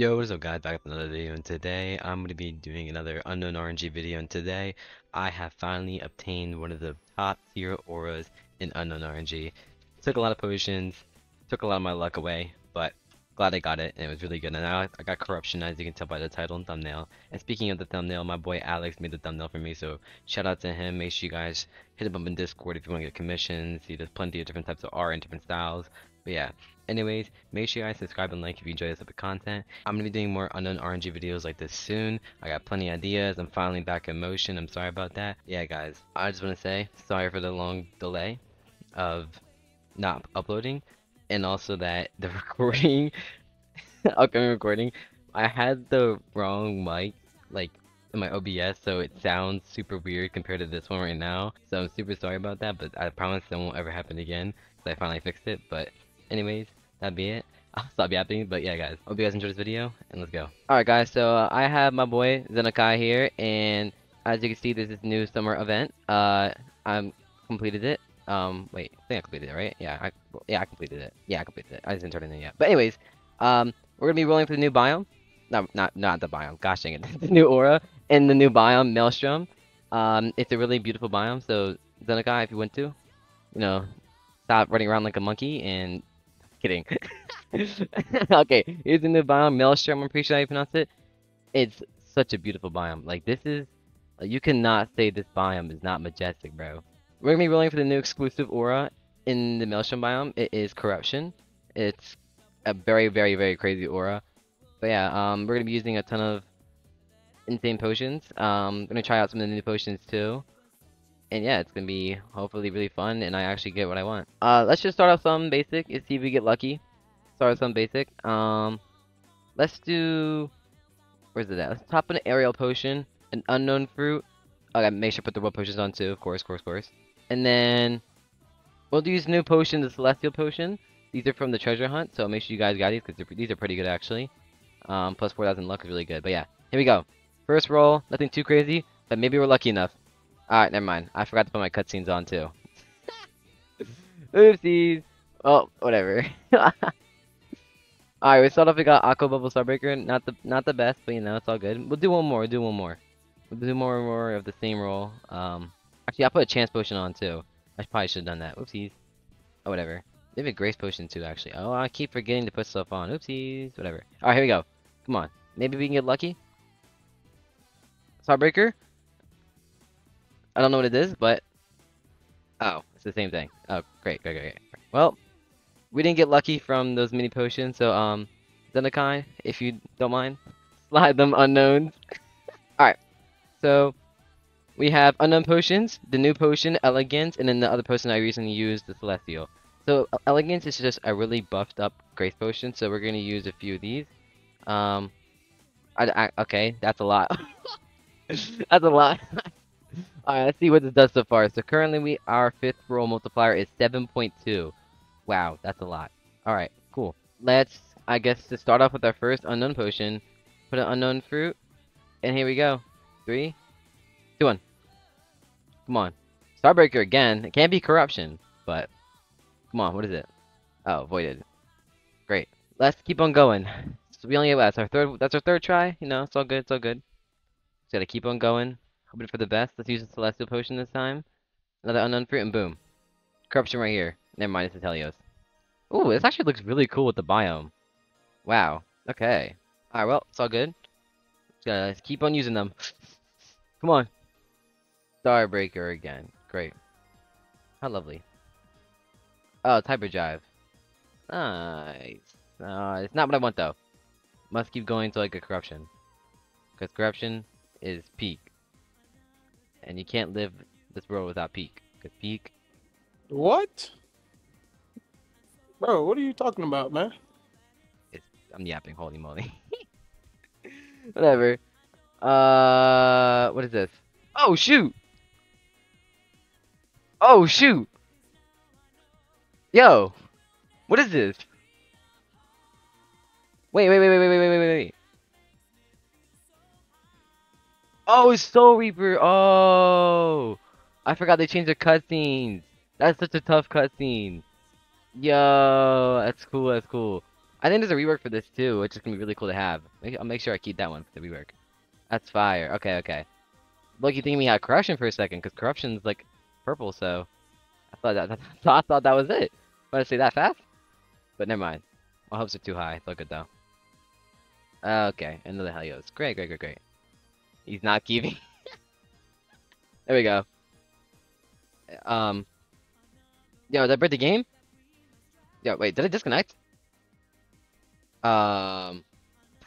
Yo, what is up guys, back with another video, and today I'm going to be doing another Unknown RNG video, and today I have finally obtained one of the top tier auras in Unknown RNG. Took a lot of potions, took a lot of my luck away, but glad I got it, and it was really good. And now I got Corruption, as you can tell by the title and thumbnail. And speaking of the thumbnail, my boy Alex made the thumbnail for me, so shout out to him. Make sure you guys hit him up in Discord if you want to get commissions. See, there's plenty of different types of art and different styles. But yeah, anyways, make sure you guys subscribe and like if you enjoy this type of content. I'm going to be doing more unknown RNG videos like this soon. I got plenty of ideas. I'm finally back in motion. I'm sorry about that. Yeah, guys, I just want to say sorry for the long delay of not uploading and also that the recording, upcoming recording, I had the wrong mic, like in my OBS, so it sounds super weird compared to this one right now. So I'm super sorry about that, but I promise that won't ever happen again. So I finally fixed it, but anyways, that'd be it. I'll stop yapping, but yeah, guys, hope you guys enjoyed this video, and let's go. Alright, guys, so uh, I have my boy Zenakai here, and as you can see, this new summer event. Uh, I'm completed it. Um, wait, I think I completed it, right? Yeah, I, yeah, I completed it. Yeah, I completed it. I just didn't turn it in yet. But anyways, um, we're gonna be rolling for the new biome. No, not not the biome. Gosh dang it, the new aura and the new biome, Maelstrom. Um, it's a really beautiful biome. So Zenakai, if you want to, you know, stop running around like a monkey and kidding. okay, here's the new biome, Maelstrom. I'm pretty sure I pronounce it. It's such a beautiful biome. Like this is, you cannot say this biome is not majestic, bro. We're gonna be rolling for the new exclusive aura in the Maelstrom biome. It is Corruption. It's a very, very, very crazy aura. But yeah, um, we're gonna be using a ton of insane potions. Um, gonna try out some of the new potions too. And yeah, it's gonna be hopefully really fun, and I actually get what I want. Uh, let's just start off some basic and see if we get lucky. Start with some basic. Um, let's do. Where's it at? Let's top an aerial potion, an unknown fruit. I gotta make sure to put the world potions on too, of course, of course, of course. And then we'll use new potion, the celestial potion. These are from the treasure hunt, so make sure you guys got these because these are pretty good actually. Um, plus 4,000 luck is really good. But yeah, here we go. First roll, nothing too crazy, but maybe we're lucky enough. Alright, never mind. I forgot to put my cutscenes on too. Oopsies. Oh, whatever. Alright, we start off. We got Aqua Bubble Starbreaker. Not the not the best, but you know it's all good. We'll do one more. We'll do one more. We'll do more and more of the same roll. Um, actually, I'll put a chance potion on too. I probably should have done that. Oopsies. Oh, whatever. Have a grace potion too, actually. Oh, I keep forgetting to put stuff on. Oopsies. Whatever. Alright, here we go. Come on. Maybe we can get lucky. Starbreaker. I don't know what it is, but... Oh, it's the same thing. Oh, great, great, great, great. Well, we didn't get lucky from those mini potions, so, um, Zenakai, if you don't mind, slide them unknowns. Alright, so, we have unknown potions, the new potion, Elegance, and then the other potion I recently used, the Celestial. So, Elegance is just a really buffed up Grace potion, so we're to use a few of these. Um, I, I, okay, that's a lot. that's a lot. Alright, let's see what this does so far. So currently we our fifth roll multiplier is 7.2. Wow, that's a lot. Alright, cool. Let's, I guess, to start off with our first unknown potion, put an unknown fruit, and here we go. Three, two, one. Come on. Starbreaker again. It can't be corruption, but come on, what is it? Oh, voided. Great. Let's keep on going. So we only have that's our third that's our third try, you know, it's all good, it's all good. Just gotta keep on going. Hoping for the best. Let's use the Celestial Potion this time. Another Unknown Fruit, and boom. Corruption right here. Never mind, it's Helios. Ooh, this actually looks really cool with the biome. Wow. Okay. Alright, well, it's all good. Just gotta keep on using them. Come on. Starbreaker again. Great. How lovely. Oh, Hyperdrive. Nice. Uh, it's not what I want, though. Must keep going until I get Corruption. Because Corruption is peak. And you can't live this world without peak. Because peak. What? Bro, what are you talking about, man? It's, I'm yapping, holy moly. Whatever. Uh, what is this? Oh, shoot! Oh, shoot! Yo! What is this? Wait, wait, wait, wait, wait, wait, wait, wait, wait. Oh, it's Soul Reaper. Oh, I forgot they changed the cutscenes. That's such a tough cutscene. Yo, that's cool. That's cool. I think there's a rework for this too, which is gonna be really cool to have. I'll make sure I keep that one for the rework. That's fire. Okay, okay. Look, you think we had corruption for a second, because corruption's like purple, so I thought that I thought that was it. Want to say that fast? But never mind. My hopes are too high. All good though. Okay, another Helios. Great, great, great, great. He's not giving. there we go. Um. Yo, did I break the game? Yo, wait, did I disconnect? Um.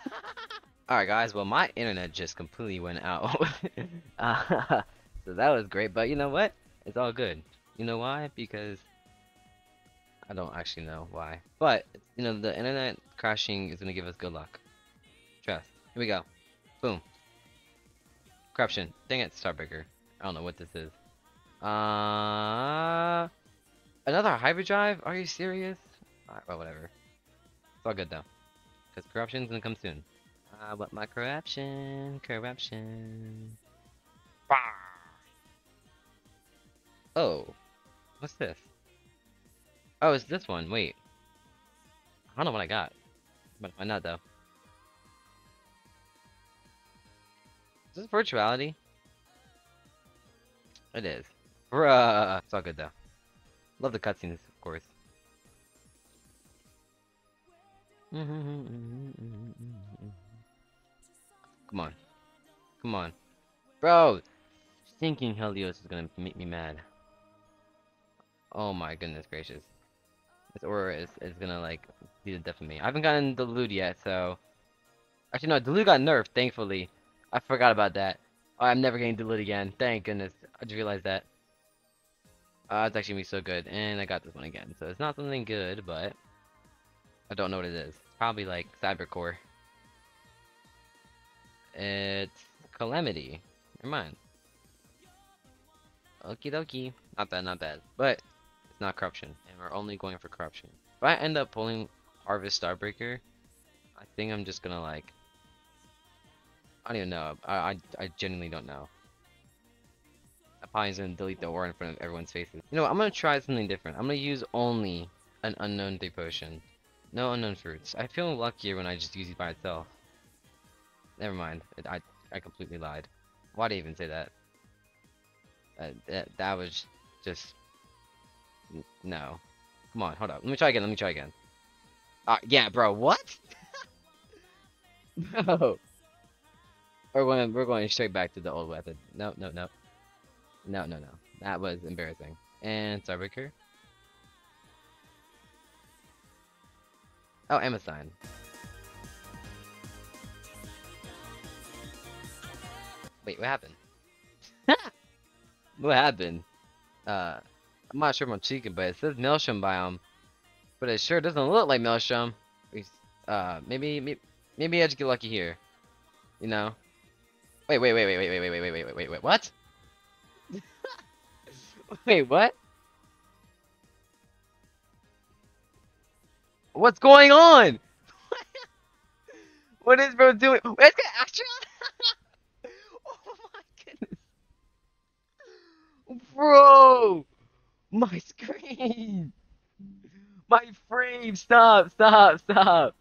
Alright, guys, well, my internet just completely went out. uh, so that was great, but you know what? It's all good. You know why? Because I don't actually know why. But, you know, the internet crashing is going to give us good luck. Trust. Here we go. Boom. Corruption. Dang it, Starbreaker. I don't know what this is. Uh, another hyperdrive? Are you serious? Well, whatever. It's all good though, because corruption's gonna come soon. I want my corruption, corruption. Bah! Oh, what's this? Oh, it's this one. Wait, I don't know what I got, but I not though. Is this virtuality? It is. Bruh. Uh, uh, it's all good though. Love the cutscenes, of course. Come on. Come on. Bro! Stinking Helios is gonna make me mad. Oh my goodness gracious. This aura is, is gonna like be the death of me. I haven't gotten Delude yet, so actually no, Delude got nerfed, thankfully. I forgot about that. Oh, I'm never getting Delude again. Thank goodness. I just realized that. Uh, it's actually gonna be so good. And I got this one again. So it's not something good, but I don't know what it is. It's probably like Cybercore. It's Calamity. Never mind. Okie dokie. Not bad, not bad. But it's not corruption. And we're only going for corruption. If I end up pulling Harvest Starbreaker, I think I'm just gonna like I don't even know. I I, I genuinely don't know. I probably just gonna delete the aura in front of everyone's faces. You know what? I'm gonna try something different. I'm gonna use only an unknown three potion. No unknown fruits. I feel luckier when I just use it by itself. Never mind. I I completely lied. Why did I even say that? Uh, that that was just no. Come on, hold up. Let me try again. Let me try again. Uh, yeah, bro. What? no. We're going. We're going straight back to the old method. No, no, no. No, no, no. That was embarrassing. And Starbreaker. Oh, Amazon. Wait, what happened? what happened? Uh, I'm not sure if I'm cheating, but it says Maelstrom biome, but it sure doesn't look like Maelstrom. Uh, maybe, maybe, maybe I just get lucky here. You know? Wait, wait, wait, wait, wait, wait, wait, wait, wait, wait, wait, wait, what? wait, what? What's going on? what is bro doing? The Astron? oh my goodness. Bro! My screen! My frame! Stop! Stop! Stop!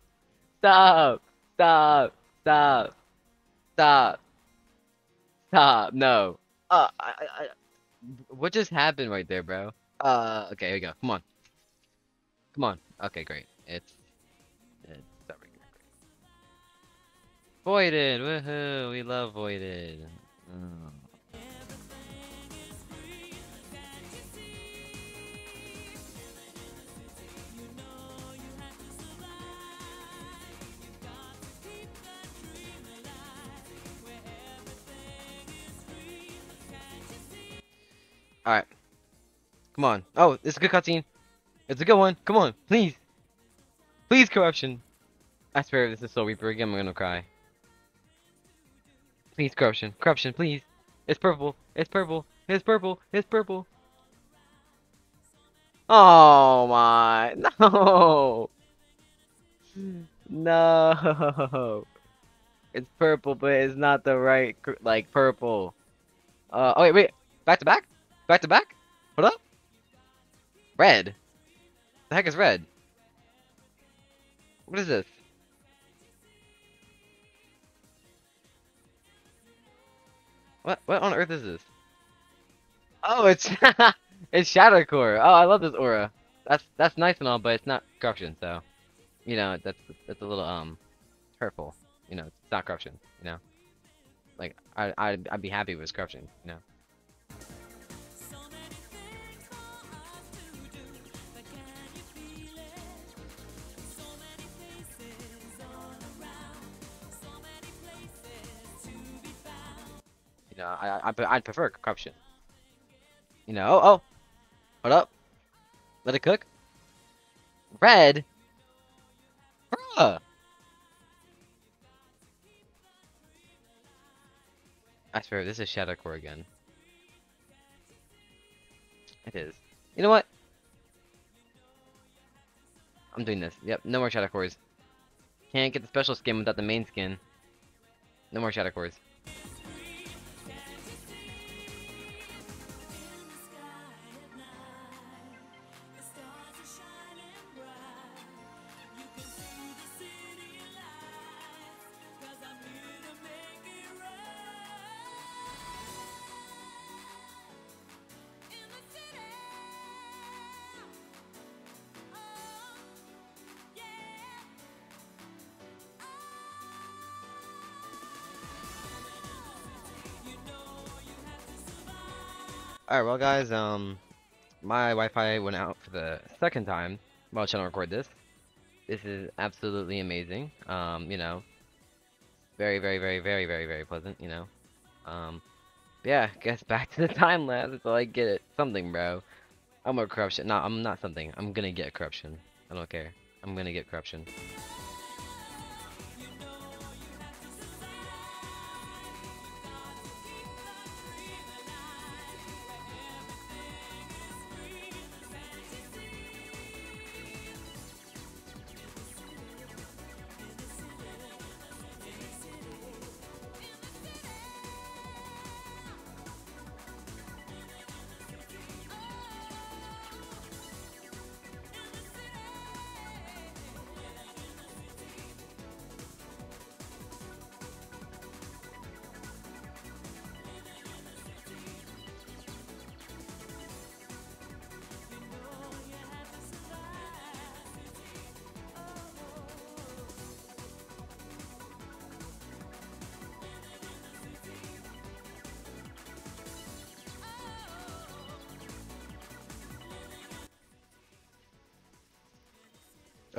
Stop! Stop! Stop! Stop! Stop! No! Uh, I, I, I, what just happened right there, bro? Uh, okay, here we go. Come on. Come on. Okay, great. It's, it's. Voided! Woohoo! We love Voided. Oh. Come on. Oh, it's a good cutscene. It's a good one. Come on, please. Please, corruption. I swear this is Soul Reaper again, I'm gonna cry. Please, corruption. Corruption, please. It's purple. It's purple. It's purple. It's purple. Oh my. No. No. It's purple, but it's not the right, like, purple. Uh, oh, wait, wait. Back to back? Back to back? Hold up. Red. The heck is red? What is this? What what on earth is this? Oh, it's it's Shadow Core. Oh, I love this aura. That's that's nice and all, but it's not corruption, so you know that's that's a little um hurtful. You know, it's not corruption. You know, like I I'd, I'd be happy with corruption. You know. I, I I'd prefer corruption. You know, oh, oh, hold up, let it cook. Red, bruh. I swear, this is Shadow Core again. It is. You know what? I'm doing this. Yep, no more Shadow Cores. Can't get the special skin without the main skin. No more Shadow Cores. Alright, well guys, um, my Wi-Fi went out for the second time while trying to record this. This is absolutely amazing. Um, you know, very, very, very, very, very, very pleasant, you know. Um, yeah, guess back to the time lapse until I get it. Something, bro. I'm a corruption. No, I'm not something. I'm gonna get corruption. I don't care. I'm gonna get corruption.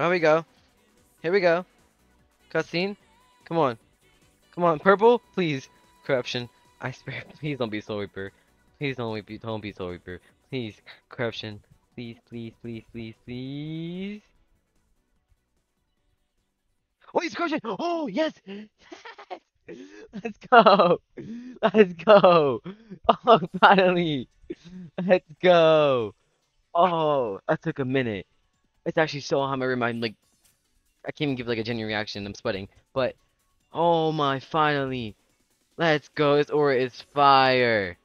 Here we go. Here we go. Cutscene. Come on. Come on. Purple, please. Corruption. I swear. Please don't be Soul Reaper. Please don't be. Don't be Soul Reaper. Please. Corruption. Please, please, please, please, please. Oh, he's corruption. Oh, yes. Yes. Let's go. Let's go. Oh, finally. Let's go. Oh, that took a minute. It's actually so on my mind, like, I can't even give like a genuine reaction, I'm sweating, but, oh my, finally, let's go, this aura is fire,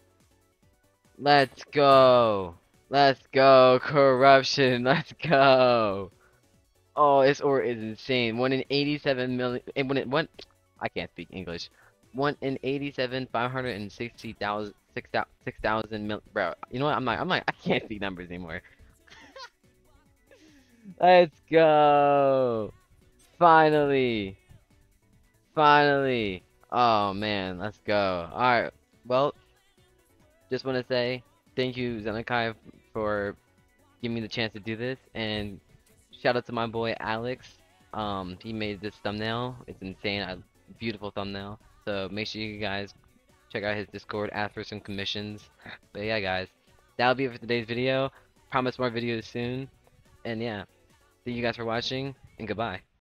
let's go, let's go, corruption, let's go, oh, this aura is insane, 1 in 87 million, and when it, one, I can't speak English, 1 in 87, 560,000, 6,000 mil, bro, you know what, I'm like, I'm like, I can't speak numbers anymore, Let's go. Finally. Finally. Oh, man. Let's go. Alright. Well, just want to say thank you, Xenokai, for giving me the chance to do this. And shout out to my boy, Alex. Um, he made this thumbnail. It's insane. A beautiful thumbnail. So make sure you guys check out his Discord, ask for some commissions. But yeah, guys. That'll be it for today's video. Promise more videos soon. And yeah. Thank you guys for watching, and goodbye.